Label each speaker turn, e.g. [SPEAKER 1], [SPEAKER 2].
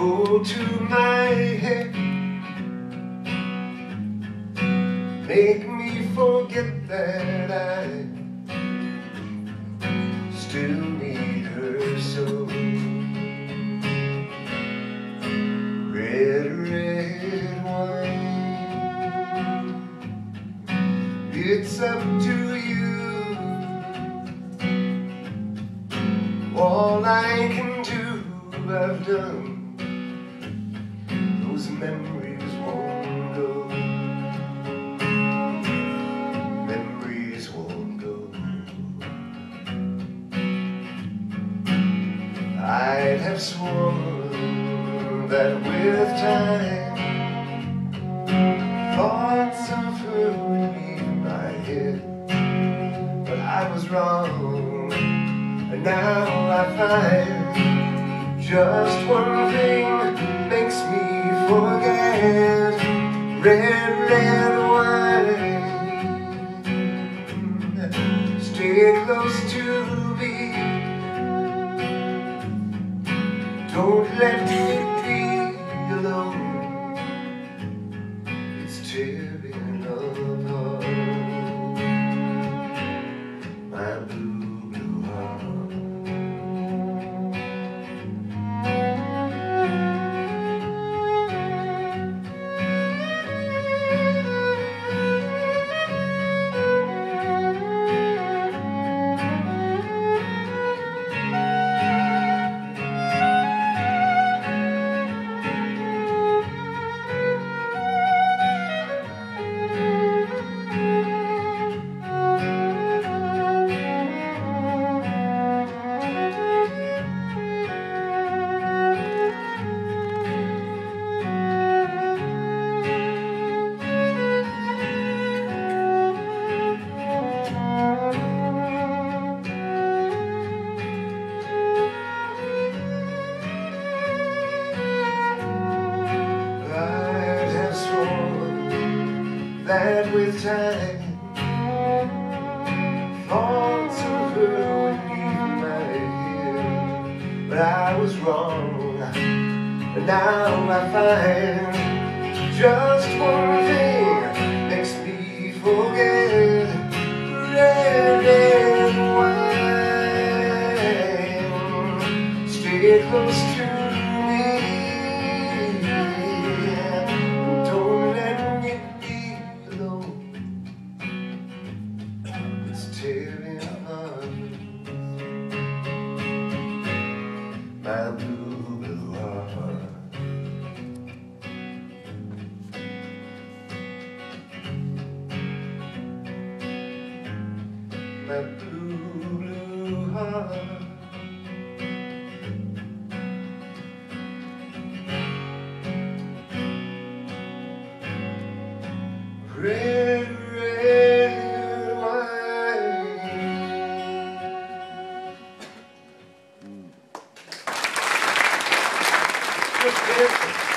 [SPEAKER 1] go to my head. Make me forget that I still need her so. Red, red wine. It's up to you. All I can do I've done Memories won't go. Memories won't go. I'd have sworn that with time Thoughts of her would leave my head But I was wrong And now I find Just one thing makes me Red, red wine. Stay close to me. Don't let me that with time Thoughts of her would leave my head But I was wrong And now I find Just one thing makes me forget Red, red wine Stay close to tearing apart my blue, blue heart. My blue, blue heart. Red, red Good dancing.